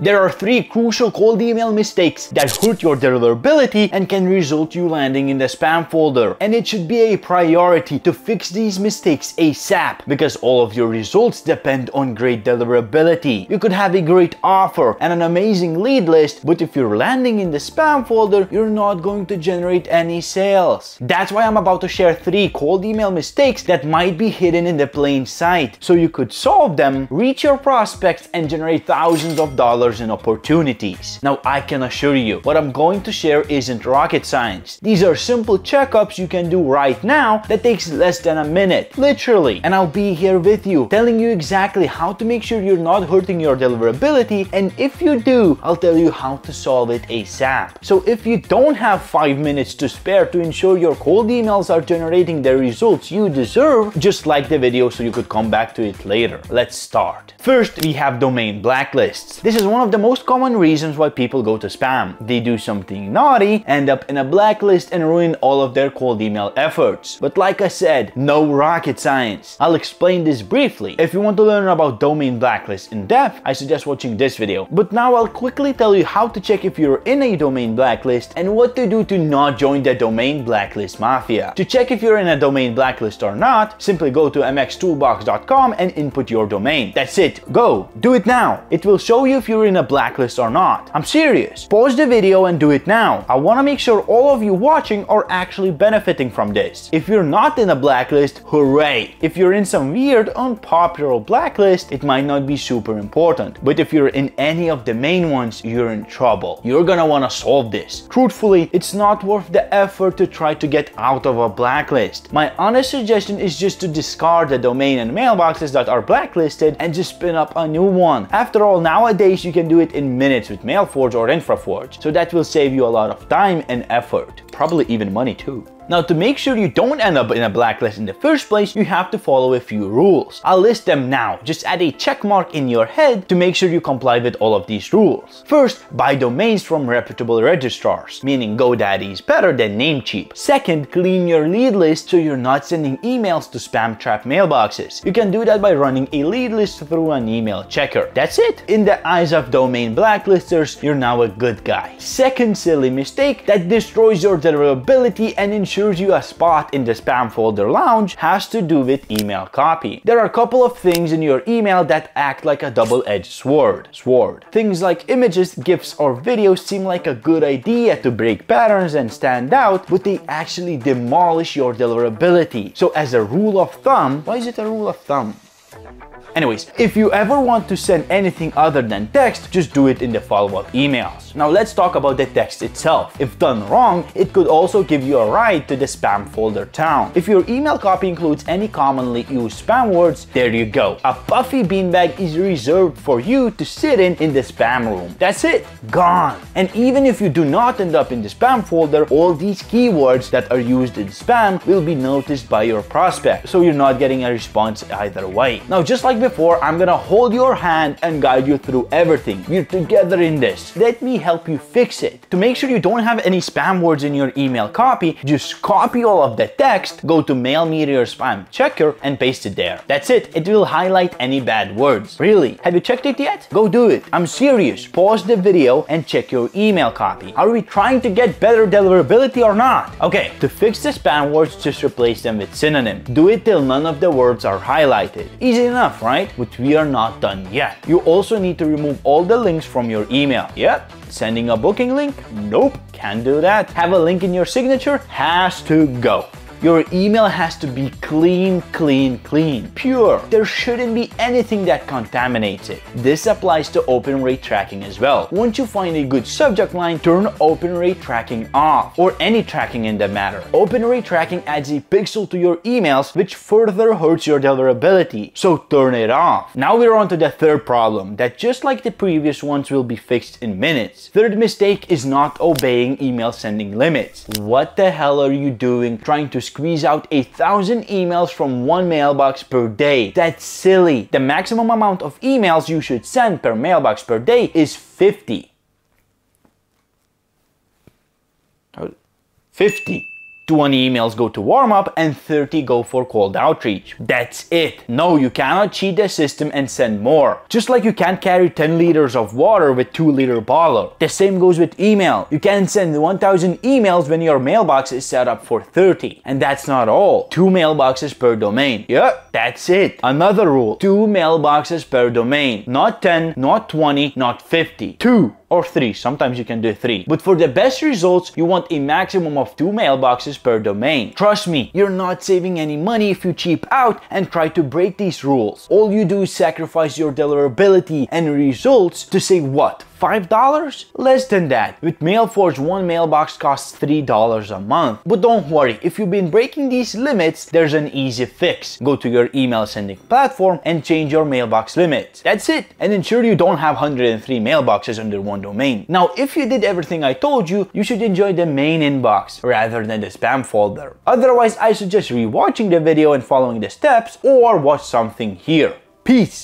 There are three crucial cold email mistakes that hurt your deliverability and can result you landing in the spam folder. And it should be a priority to fix these mistakes ASAP because all of your results depend on great deliverability. You could have a great offer and an amazing lead list, but if you're landing in the spam folder, you're not going to generate any sales. That's why I'm about to share three cold email mistakes that might be hidden in the plain sight. So you could solve them, reach your prospects, and generate thousands of dollars and opportunities. Now I can assure you, what I'm going to share isn't rocket science. These are simple checkups you can do right now that takes less than a minute, literally. And I'll be here with you, telling you exactly how to make sure you're not hurting your deliverability and if you do, I'll tell you how to solve it ASAP. So if you don't have 5 minutes to spare to ensure your cold emails are generating the results you deserve, just like the video so you could come back to it later. Let's start. First, we have domain blacklists. This is one of the most common reasons why people go to spam. They do something naughty, end up in a blacklist and ruin all of their cold email efforts. But like I said, no rocket science. I'll explain this briefly. If you want to learn about domain blacklists in depth, I suggest watching this video. But now I'll quickly tell you how to check if you're in a domain blacklist and what to do to not join the domain blacklist mafia. To check if you're in a domain blacklist or not, simply go to mxtoolbox.com and input your domain. That's it. Go. Do it now. It will show you if you're in a blacklist or not. I'm serious. Pause the video and do it now. I want to make sure all of you watching are actually benefiting from this. If you're not in a blacklist, hooray! If you're in some weird, unpopular blacklist, it might not be super important. But if you're in any of the main ones, you're in trouble. You're gonna wanna solve this. Truthfully, it's not worth the effort to try to get out of a blacklist. My honest suggestion is just to discard the domain and mailboxes that are blacklisted and just spin up a new one. After all, nowadays you can do it in minutes with MailForge or InfraForge, so that will save you a lot of time and effort. Probably even money too. Now to make sure you don't end up in a blacklist in the first place, you have to follow a few rules. I'll list them now, just add a check mark in your head to make sure you comply with all of these rules. First, buy domains from reputable registrars, meaning GoDaddy is better than Namecheap. Second, clean your lead list so you're not sending emails to spam trap mailboxes. You can do that by running a lead list through an email checker. That's it. In the eyes of domain blacklisters, you're now a good guy. Second silly mistake that destroys your deliverability and ensures ensures you a spot in the spam folder lounge has to do with email copy. There are a couple of things in your email that act like a double-edged sword. Sword. Things like images, GIFs, or videos seem like a good idea to break patterns and stand out, but they actually demolish your deliverability. So as a rule of thumb, why is it a rule of thumb? Anyways, if you ever want to send anything other than text, just do it in the follow-up emails. Now let's talk about the text itself. If done wrong, it could also give you a ride to the spam folder town. If your email copy includes any commonly used spam words, there you go. A puffy beanbag is reserved for you to sit in in the spam room. That's it, gone. And even if you do not end up in the spam folder, all these keywords that are used in spam will be noticed by your prospect, so you're not getting a response either way. Now just like before, I'm gonna hold your hand and guide you through everything. We're together in this. Let me help you fix it. To make sure you don't have any spam words in your email copy, just copy all of the text, go to Mailmeteor Spam Checker and paste it there. That's it. It will highlight any bad words. Really? Have you checked it yet? Go do it. I'm serious. Pause the video and check your email copy. Are we trying to get better deliverability or not? Okay, to fix the spam words, just replace them with synonym. Do it till none of the words are highlighted. Easy enough, right? But we are not done yet. You also need to remove all the links from your email. Yep, sending a booking link? Nope, can't do that. Have a link in your signature? Has to go. Your email has to be clean, clean, clean, pure. There shouldn't be anything that contaminates it. This applies to open rate tracking as well. Once you find a good subject line, turn open rate tracking off, or any tracking in the matter. Open rate tracking adds a pixel to your emails, which further hurts your deliverability, so turn it off. Now we're on to the third problem, that just like the previous ones will be fixed in minutes. Third mistake is not obeying email sending limits. What the hell are you doing trying to squeeze out a thousand emails from one mailbox per day. That's silly. The maximum amount of emails you should send per mailbox per day is 50. 50. 20 emails go to warm up and 30 go for cold outreach. That's it. No, you cannot cheat the system and send more. Just like you can't carry 10 liters of water with 2 liter bottle. The same goes with email. You can send 1000 emails when your mailbox is set up for 30. And that's not all. Two mailboxes per domain. Yep, that's it. Another rule. Two mailboxes per domain. Not 10, not 20, not 50. Two or three. Sometimes you can do three. But for the best results, you want a maximum of two mailboxes per domain. Trust me, you're not saving any money if you cheap out and try to break these rules. All you do is sacrifice your deliverability and results to save what? $5? Less than that. With MailForge, one mailbox costs $3 a month. But don't worry, if you've been breaking these limits, there's an easy fix. Go to your email sending platform and change your mailbox limits. That's it. And ensure you don't have 103 mailboxes under one domain. Now, if you did everything I told you, you should enjoy the main inbox rather than the spam folder. Otherwise, I suggest rewatching the video and following the steps or watch something here. Peace!